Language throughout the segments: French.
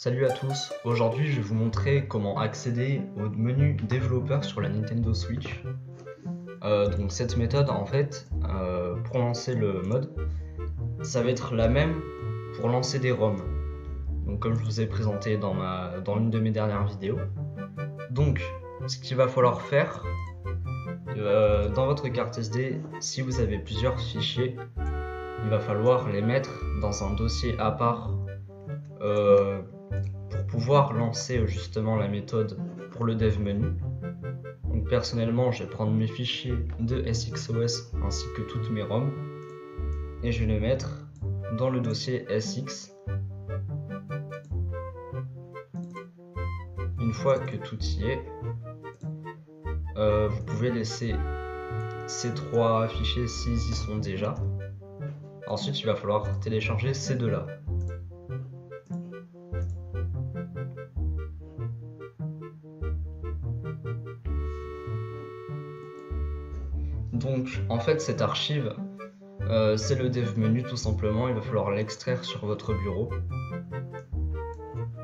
Salut à tous, aujourd'hui je vais vous montrer comment accéder au menu développeur sur la Nintendo Switch. Euh, donc cette méthode en fait, euh, pour lancer le mode, ça va être la même pour lancer des ROM. Donc comme je vous ai présenté dans, ma, l'une de mes dernières vidéos. Donc ce qu'il va falloir faire, euh, dans votre carte SD, si vous avez plusieurs fichiers, il va falloir les mettre dans un dossier à part pouvoir lancer justement la méthode pour le dev menu. Personnellement, je vais prendre mes fichiers de SXOS ainsi que toutes mes ROM et je vais les mettre dans le dossier SX. Une fois que tout y est, euh, vous pouvez laisser ces trois fichiers s'ils y sont déjà. Ensuite, il va falloir télécharger ces deux-là. Donc en fait cette archive, euh, c'est le dev menu tout simplement, il va falloir l'extraire sur votre bureau.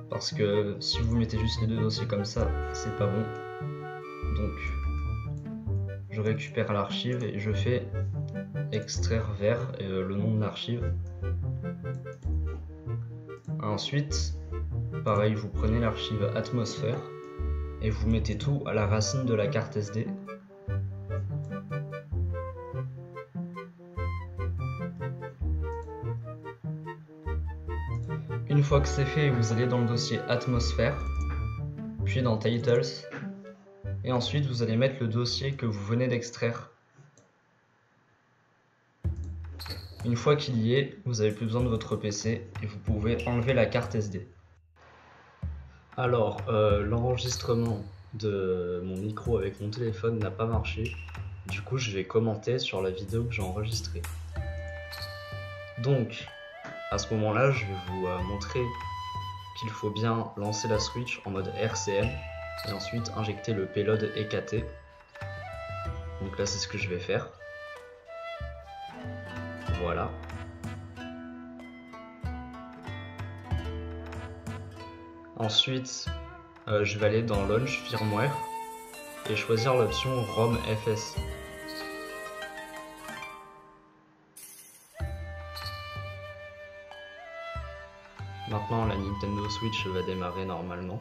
Parce que si vous mettez juste les deux dossiers comme ça, c'est pas bon. Donc je récupère l'archive et je fais extraire vers euh, le nom de l'archive. Ensuite, pareil, vous prenez l'archive atmosphère et vous mettez tout à la racine de la carte SD fois que c'est fait, vous allez dans le dossier Atmosphère, puis dans Titles, et ensuite vous allez mettre le dossier que vous venez d'extraire. Une fois qu'il y est, vous n'avez plus besoin de votre PC et vous pouvez enlever la carte SD. Alors, euh, l'enregistrement de mon micro avec mon téléphone n'a pas marché. Du coup, je vais commenter sur la vidéo que j'ai enregistrée. Donc, à ce moment-là, je vais vous euh, montrer qu'il faut bien lancer la Switch en mode RCM et ensuite injecter le payload EKT. Donc là, c'est ce que je vais faire. Voilà. Ensuite, euh, je vais aller dans Launch Firmware et choisir l'option ROM FS. Maintenant, la Nintendo Switch va démarrer normalement.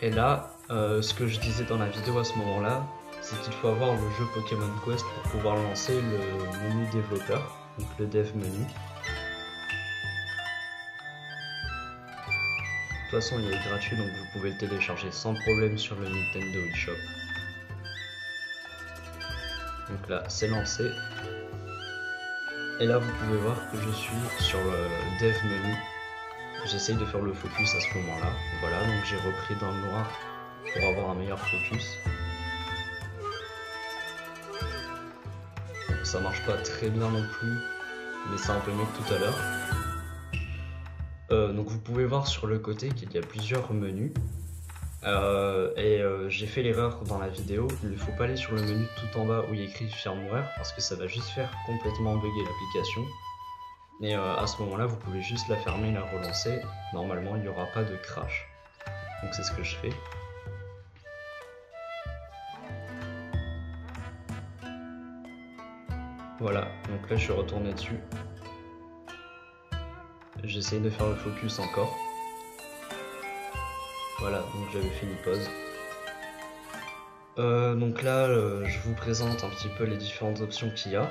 Et là, euh, ce que je disais dans la vidéo à ce moment-là, c'est qu'il faut avoir le jeu Pokémon Quest pour pouvoir lancer le menu développeur, donc le dev menu. De toute façon, il est gratuit, donc vous pouvez le télécharger sans problème sur le Nintendo eShop. Donc là, c'est lancé. Et là, vous pouvez voir que je suis sur le dev menu. J'essaye de faire le focus à ce moment-là. Voilà, donc j'ai repris dans le noir pour avoir un meilleur focus. ça marche pas très bien non plus, mais c'est un peu mieux que tout à l'heure. Euh, donc vous pouvez voir sur le côté qu'il y a plusieurs menus. Euh, et euh, j'ai fait l'erreur dans la vidéo, il ne faut pas aller sur le menu tout en bas où il y a écrit firmware parce que ça va juste faire complètement bugger l'application. Et à ce moment là vous pouvez juste la fermer et la relancer, normalement il n'y aura pas de crash. Donc c'est ce que je fais. Voilà, donc là je suis retourné dessus. J'essaye de faire le focus encore. Voilà, donc j'avais fini pause. Euh, donc là, euh, je vous présente un petit peu les différentes options qu'il y a.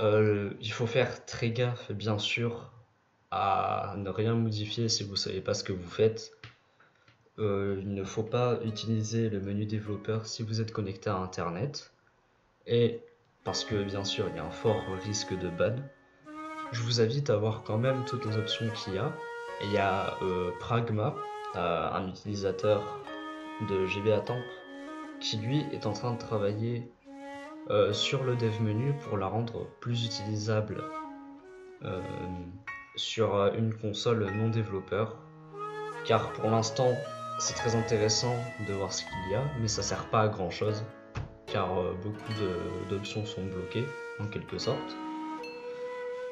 Euh, il faut faire très gaffe, bien sûr, à ne rien modifier si vous savez pas ce que vous faites. il ne faut pas utiliser le menu développeur si vous êtes connecté à Internet. Et parce que, bien sûr, il y a un fort risque de ban je vous invite à voir quand même toutes les options qu'il y a. il y a euh, Pragma, euh, un utilisateur de GBA Temp, qui lui est en train de travailler euh, sur le dev menu pour la rendre plus utilisable sur une console non développeur. car pour l'instant c'est très intéressant de voir ce qu'il y a, mais ça sert pas à grand chose, car beaucoup d'options sont bloquées en quelque sorte.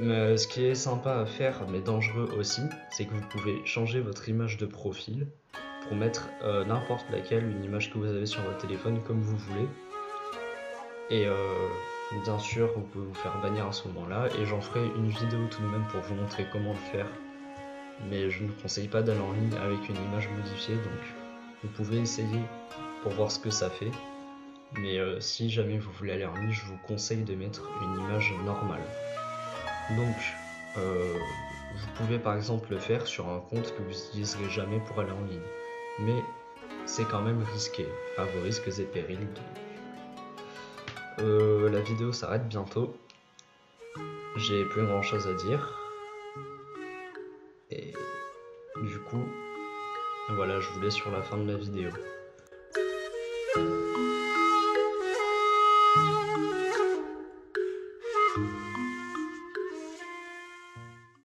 Mais ce qui est sympa à faire, mais dangereux aussi, c'est que vous pouvez changer votre image de profil pour mettre euh, n'importe laquelle, une image que vous avez sur votre téléphone comme vous voulez. Et euh, bien sûr, vous pouvez vous faire bannir à ce moment-là, et j'en ferai une vidéo tout de même pour vous montrer comment le faire. Mais je ne conseille pas d'aller en ligne avec une image modifiée, donc vous pouvez essayer pour voir ce que ça fait. Mais euh, si jamais vous voulez aller en ligne, je vous conseille de mettre une image normale. Donc, euh, vous pouvez par exemple le faire sur un compte que vous n'utiliserez jamais pour aller en ligne. Mais c'est quand même risqué, à vos risques et périls. Euh, la vidéo s'arrête bientôt. J'ai plus grand chose à dire. Et du coup, voilà, je vous laisse sur la fin de la vidéo.